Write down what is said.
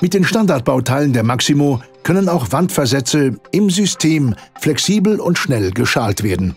Mit den Standardbauteilen der Maximo können auch Wandversätze im System flexibel und schnell geschalt werden.